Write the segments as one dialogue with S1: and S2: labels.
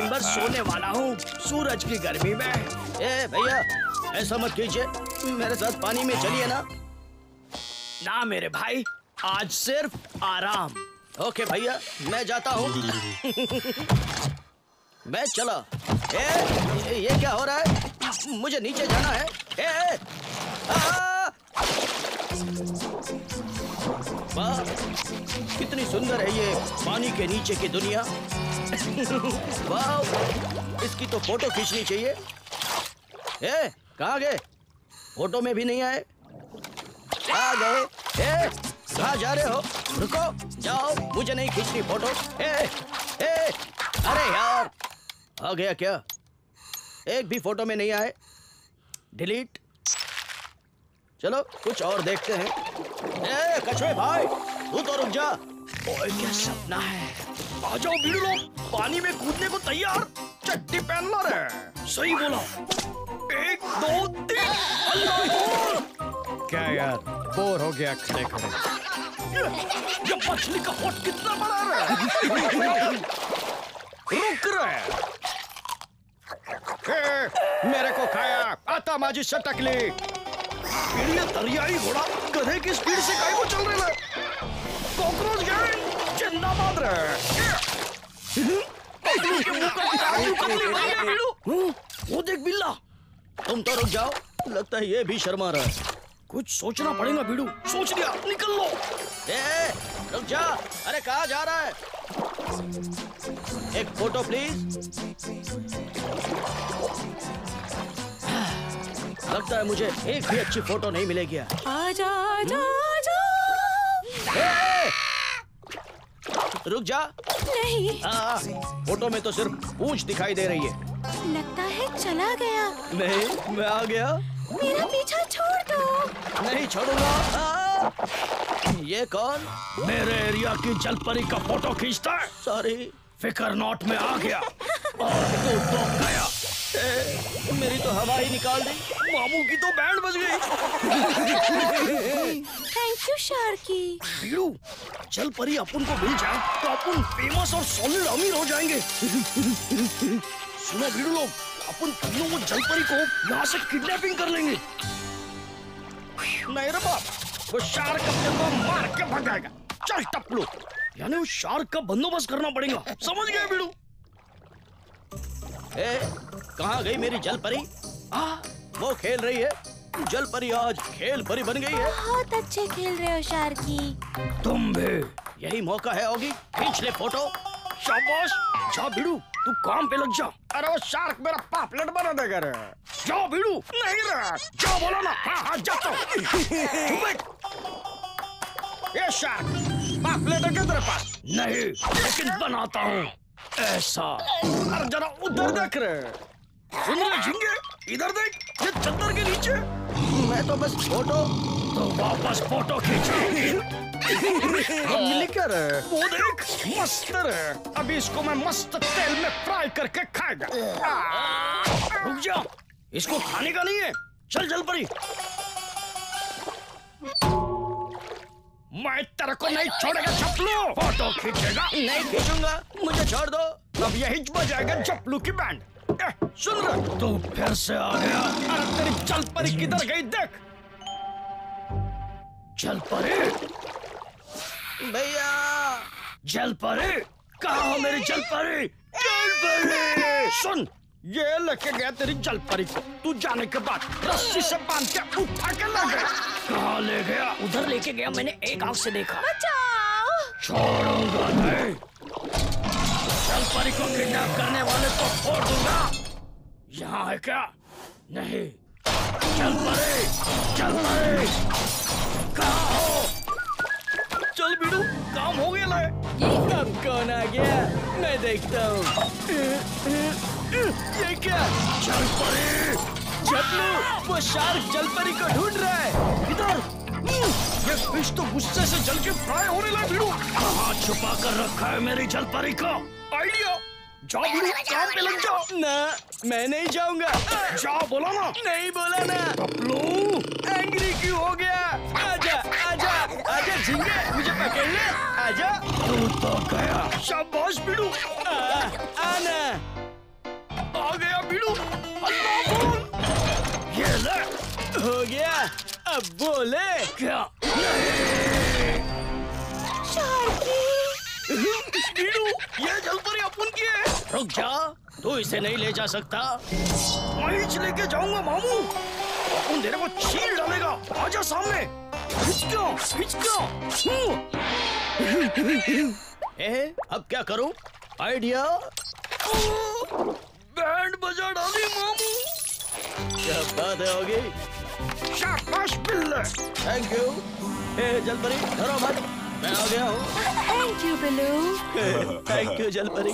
S1: दिन भर सोने वाला हूँ। सूरज की गर्मी में। ए भैया ऐसा मत कीजिए। मेरे साथ पानी में चलिए ना। ना मेरे भाई आज सिर्फ़ आराम। ओके भैया मैं जाता हूँ। मैं चला। ए, ये- क्या हो रहा है? मुझे नीचे जाना है। ए, ए, आ! वाह, कितनी सुंदर है ये पानी के नीचे की दुनिया। वाह, इसकी तो फ़ोटो खींचनी चाहिए। ए, कहाँ गए? फ़ोटो में भी नहीं आए? आ गए। ए, कहाँ जा रहे हो? रुको, जाओ, मुझे नहीं खींचनी फ़ोटो। ए ए, अरे यार, आ गया क्या? एक भी फ़ोटो में नहीं आए। डिलीट। चलो कुछ और देखते हैं। ए कछुए भाई तू तो रुक जा। ओए क्या सपना है? आ जाओ भीड़ लोग पानी में कूदने को तैयार। चट्टी पहन लो रे। सही बोला। एक दो तीन। अल्लाह
S2: क्या यार बोर हो गया खड़े खड़े।
S1: ये मछली का होट कितना बड़ा है रुक रहे ए, मेरे को खाया। आता माजी सटकली ये दरियाई घोड़ा गधे की स्पीड से को चल कॉकरोच गैंग जिंदाबाद रहे। हम्म, वो देख बिल्ला तुम तो रुक जाओ लगता है ये भी शर्मा रहा है। कुछ सोचना पड़ेगा बीड़ू सोच लिया निकल लो। ए, रुक जा अरे कहा जा रहा है? एक फ़ोटो प्लीज़ लगता है मुझे एक भी अच्छी फ़ोटो नहीं मिलेगी।
S3: आजा आजा आजा।
S1: रुक जा।
S3: नहीं।
S1: आ, फ़ोटो में तो सिर्फ़ पूंछ दिखाई दे रही है।
S3: लगता है चला गया।
S1: नहीं मैं आ गया।
S3: मेरा पीछा छोड़ दो।
S1: नहीं छोड़ूँगा। ये कौन? मेरे एरिया की जलपरी का फ़ोटो खींचता है। सॉरी फिकर नॉट में आ गया। और तू तो गया। ए, मेरी तो हवा ही निकाल दी। मामू की तो बैंड बज गई।
S3: थैंक यू शार्की
S1: बीड़ू जल परी अपन को मिल जाए तो अपन फ़ेमस और सॉलिड अमीर हो जाएँगे। सुनो बीड़ू लोग अपन तीनों वो जल परी को यहाँ से किडनैपिंग कर लेंगे। नहीं रे बाप वो शार्क अपने को मार के भगाएगा चल टपलू यानी उस शार्क का बंदोबस्त करना पड़ेगा। समझ गए बीड़ू ए कहाँ गई मेरी जल परी आ वो खेल रही है। जल परी आज खेल परी बन गई है।
S3: बहुत अच्छे खेल रहे हो शार्की
S1: तुम भी। यही मौका है होगी खींच ले फ़ोटो। शाबाश। जा भिड़ू तू काम पे लग जा। अरे वो शार्क मेरा पापलेट बना देगा रे जाओ भिड़ू। नहीं रे। जाओ बोलो ना। हाँ हाँ जाता हूँ चुप बैठ। ये शार्क पापलेट है तेरे पास? नहीं लेकिन बनाता हूँ। ऐसा। अरे जरा उधर देख रहे सुन रहे झिंगे? इधर देख ये चद्दर के नीचे। मैं तो बस फ़ोटो तो वापस फ़ोटो खींचो। मिलकर वो देख मस्त है अभी इसको मैं मस्त तेल में फ्राई करके खाएगा। रुक जा इसको खाने का नहीं है। चल जल परी मैं तेरे को नहीं छोड़ेगा चपलू फ़ोटो खींचेगा। नहीं खींचूँगा। मुझे छोड़ दो। अब यही बजाएगा चपलू की बैंड। ए, सुन रहा तू फिर से आ गया। अरे तेरी जल परी किधर गई देख? जल परी भैया। जल परी कहा हो मेरी जल परी जल परी सुन ये लेके गया तेरी जल परी को। तू जाने के बाद रस्सी से बाँध के उठा के ले गया। कहा ले गया? उधर लेके गया मैंने एक आँख से देखा।
S3: बचाओ।
S1: छोड़ूँगा नहीं। जल परी को किडनैप करने वाले को छोड़ दूँगा। यहाँ है क्या? नहीं। चल परी चल परी। हो? चल बीड़ू, काम हो गया है अब कौन आ गया? मैं देखता हूँ। ये क्या? चल परी। जबलू वो शार्क जलपरी को ढूंढ रहा है, इधर। ये फ़िश तो गुस्से से जल के फ्राई होने लगा भिड़ू कहाँ छुपा कर रखा है मेरी जल परी को? आइडिया। जाओ भिड़ू काम पे लग जाओ ना मैं नहीं जाऊँगा। जाओ बोलो ना। नहीं बोला ना। पपलू एंग्री क्यों हो गया? आजा आजा आजा झिंगे मुझे पकड़ ले आजा। तू तो गया। शाबाश भिड़ू आना। आ गया भिड़ू अल्लाह बोल। ये ले।
S2: हो गया। अब बोले।
S1: क्या? ये जलपरी अपन की है। रुक जा तू इसे नहीं ले जा सकता। मैं ही लेके जाऊँगा मामू। अपन तेरे को छील डालेगा। आजा सामने। हिचको हिचको। हम्म। ए अब क्या करूँ? आइडिया? बैंड बजा डाली मामू।
S2: क्या बात है होगी?
S1: शाबाश बिल्ले
S2: थैंक यू ए जलपरी डरो मत मैं आ गया हूँ।
S3: Thank you Billu
S2: thank you जलपरी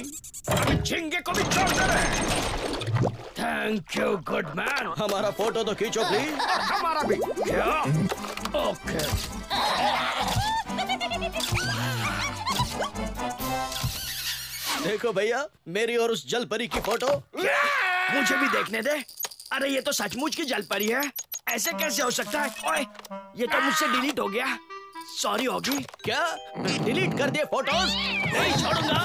S1: अभी झिंगे को भी छोड़ दे थैंक यू गुड मैन
S2: हमारा फ़ोटो तो खींचो प्लीज़
S1: हमारा भी। क्या ओके
S2: देखो भैया मेरी और उस जलपरी की फ़ोटो।
S1: मुझे भी देखने दे। अरे ये तो सचमुच की जलपरी है। ऐसे कैसे हो सकता है? ओए, ये तो मुझसे डिलीट हो गया। सॉरी होगी
S2: क्या? डिलीट कर दे फ़ोटोज़
S1: नहीं छोड़ूँगा।